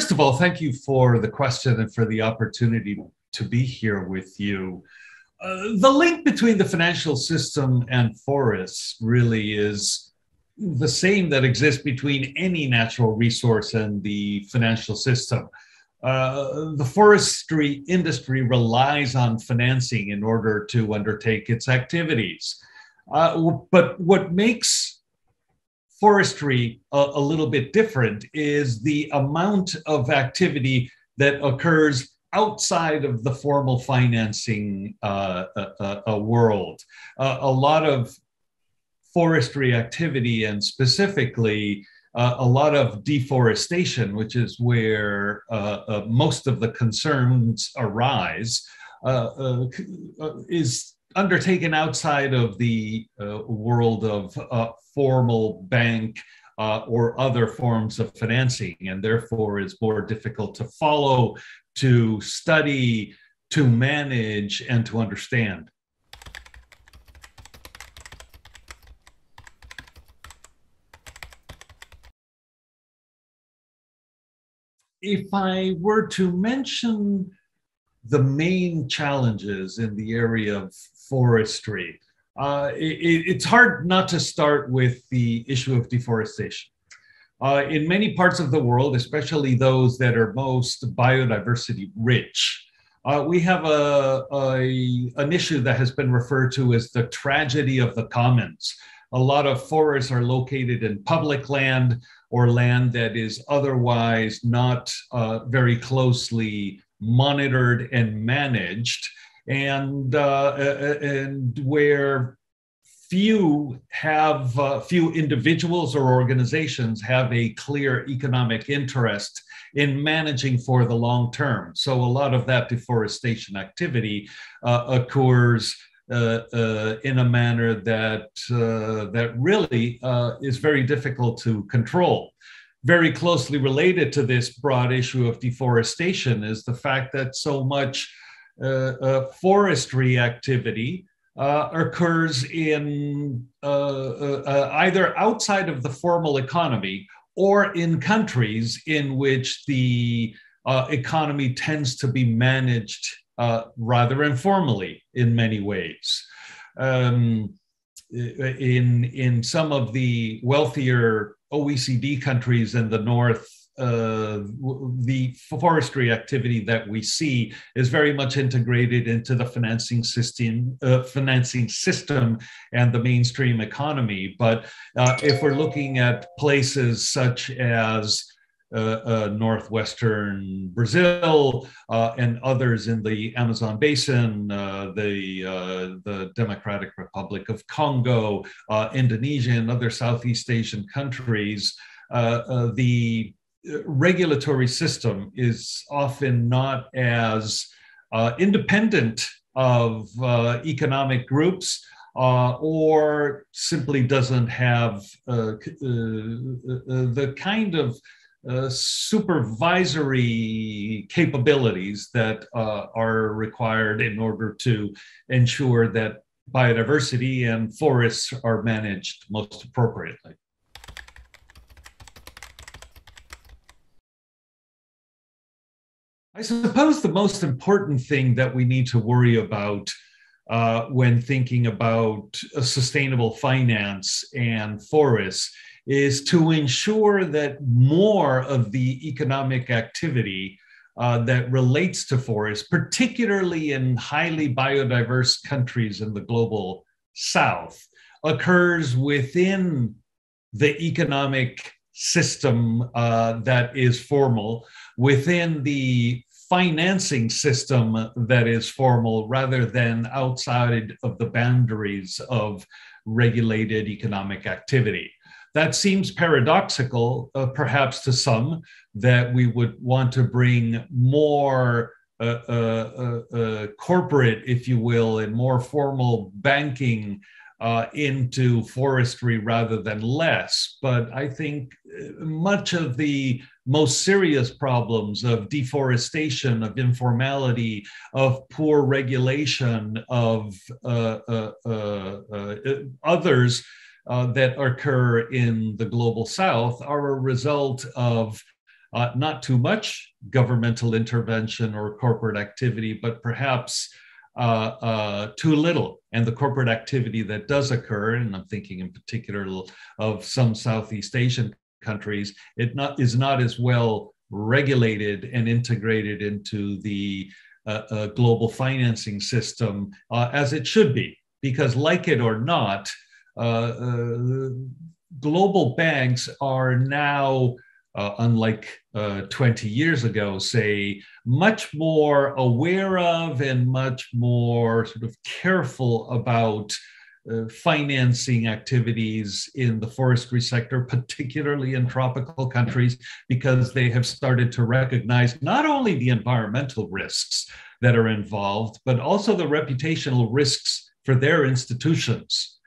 first of all, thank you for the question and for the opportunity to be here with you. Uh, the link between the financial system and forests really is the same that exists between any natural resource and the financial system. Uh, the forestry industry relies on financing in order to undertake its activities. Uh, but what makes forestry a, a, little bit different is the amount of activity that occurs outside of the formal financing uh, uh, uh, uh world. a lot of forestry activity and specifically uh, a lot of deforestation, which is where uh, uh, most of the concerns arise, is undertaken outside of the world of formal bank uh, or other forms of financing, and therefore is more difficult to follow, to study, to manage, and to understand. If I were to mention the main challenges in the area of forestry, uh, it, it's hard not to start with the issue of deforestation. Uh, in many parts of the world, especially those that are most biodiversity rich, uh, we have a, a, an issue that has been referred to as the tragedy of the commons. A lot of forests are located in public land or land that is otherwise not uh, very closely monitored and managed and uh, and where few have uh, few individuals or organizations have a clear economic interest in managing for the long term. So a lot of that deforestation activity uh, occurs uh, uh, in a manner that uh, that really uh, is very difficult to control. Very closely related to this broad issue of deforestation is the fact that so much Uh, uh, forestry activity uh, occurs in uh, either outside of the formal economy or in countries in which the economy tends to be managed rather informally in many ways. Um, in in some of the wealthier OECD countries in the north uh, the forestry activity that we see is very much integrated into the financing system, uh, financing system and the mainstream economy. But uh, if we're looking at places such as uh, uh, northwestern Brazil and others in the Amazon basin, the, the Democratic Republic of Congo, Indonesia, and other Southeast Asian countries, the regulatory system is often not as uh, independent of uh, economic groups uh, or simply doesn't have uh, uh, uh, the kind of supervisory capabilities that are required in order to ensure that biodiversity and forests are managed most appropriately. I suppose the most important thing that we need to worry about uh, when thinking about sustainable finance and forests is to ensure that more of the economic activity uh, that relates to forests, particularly in highly biodiverse countries in the global south, occurs within the economic system uh, that is formal within the financing system that is formal rather than outside of the boundaries of regulated economic activity. That seems paradoxical, uh, perhaps to some, that we would want to bring more uh, uh, uh, uh corporate, if you will, and more formal banking uh, into forestry rather than less. But I think much of the most serious problems of deforestation, of informality, of poor regulation, of uh, uh, uh, uh others that occur in the global south are a result of uh, not too much governmental intervention or corporate activity, but perhaps uh, uh, too little. And the corporate activity that does occur, and I'm thinking in particular of some Southeast Asian countries, it not, is not as well regulated and integrated into the uh, uh global financing system uh, as it should be. Because, like it or not, uh, global banks are now uh, unlike uh, 20 years ago, say, much more aware of and much more sort of careful about uh, financing activities in the forestry sector, particularly in tropical countries, because they have started to recognize not only the environmental risks that are involved, but also the reputational risks for their institutions.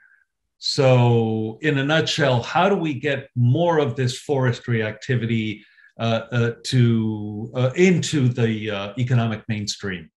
So, in a nutshell, how do we get more of this forestry activity uh, uh, to uh, into the uh, economic mainstream?